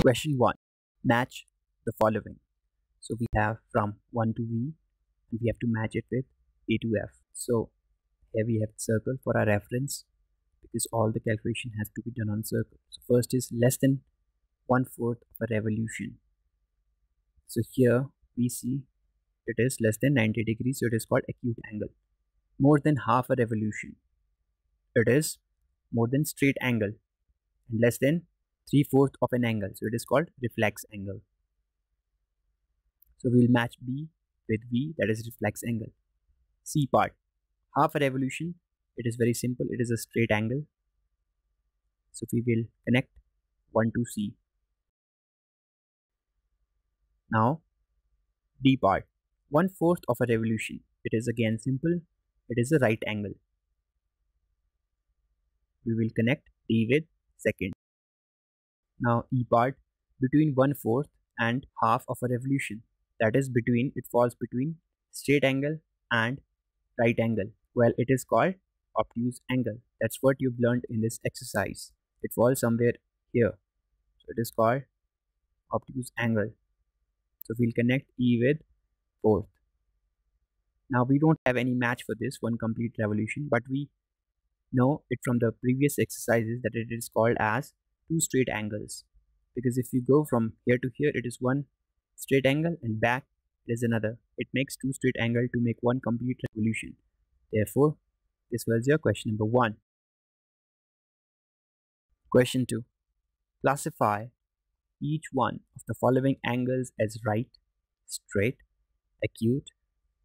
Question 1. Match the following. So we have from 1 to V and we have to match it with A to F. So here we have circle for our reference because all the calculation has to be done on circle. So first is less than one fourth of a revolution. So here we see it is less than 90 degrees so it is called acute angle. More than half a revolution. It is more than straight angle and less than three fourth of an angle. So it is called reflex angle. So we'll match B with V that is reflex angle. C part. Half a revolution. It is very simple. It is a straight angle. So we will connect 1 to C. Now D part. One fourth of a revolution. It is again simple. It is a right angle. We will connect D with second now E part between one fourth and half of a revolution that is between it falls between straight angle and right angle well, it is called obtuse angle. That's what you've learned in this exercise. It falls somewhere here. So it is called obtuse angle. So we'll connect E with fourth. Now we don't have any match for this one complete revolution, but we know it from the previous exercises that it is called as two straight angles. Because if you go from here to here, it is one straight angle and back it is another. It makes two straight angle to make one complete revolution. Therefore, this was your question number 1. Question 2. Classify each one of the following angles as right, straight, acute,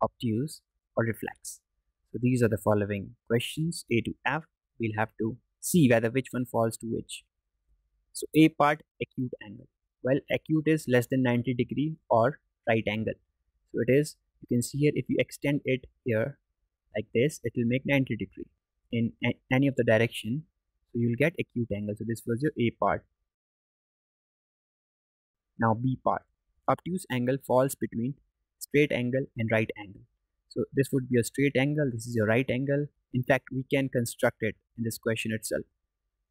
obtuse, or reflex. So these are the following questions A to F. We'll have to see whether which one falls to which. So A part acute angle. Well, acute is less than 90 degree or right angle. So it is, you can see here if you extend it here, like this it will make 90 degree in any of the direction. So you'll get acute angle. So this was your a part. Now b part. Obtuse angle falls between straight angle and right angle. So this would be a straight angle. This is your right angle. In fact we can construct it in this question itself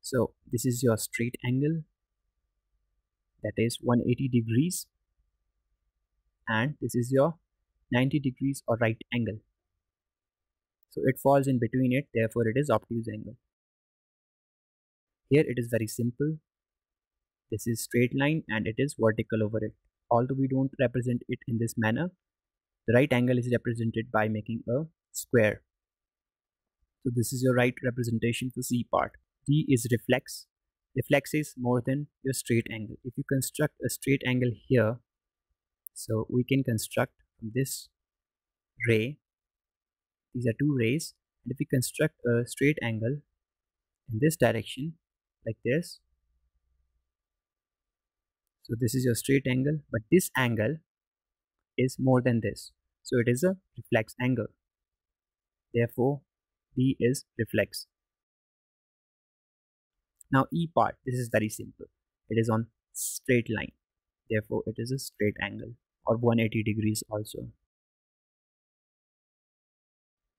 so this is your straight angle. That is 180 degrees. And this is your 90 degrees or right angle. So it falls in between it. Therefore it is obtuse angle. Here it is very simple. This is straight line and it is vertical over it. Although we don't represent it in this manner the right angle is represented by making a square. So this is your right representation for C part D is reflex. Reflex is more than your straight angle. If you construct a straight angle here so we can construct from this ray. These are two rays. And if we construct a straight angle in this direction like this so this is your straight angle but this angle is more than this. So it is a reflex angle. Therefore D is reflex now E part this is very simple it is on straight line therefore it is a straight angle or 180 degrees also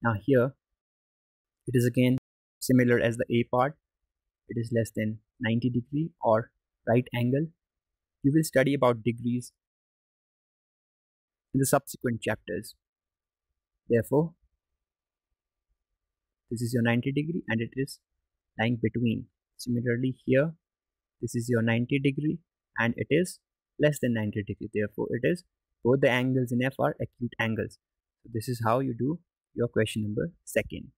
now here it is again similar as the A part. It is less than 90 degree or right angle. You will study about degrees in the subsequent chapters. Therefore, this is your 90 degree and it is lying between. Similarly here, this is your 90 degree and it is less than 90 degree. Therefore, it is both the angles in F are acute angles. So this is how you do your question number second.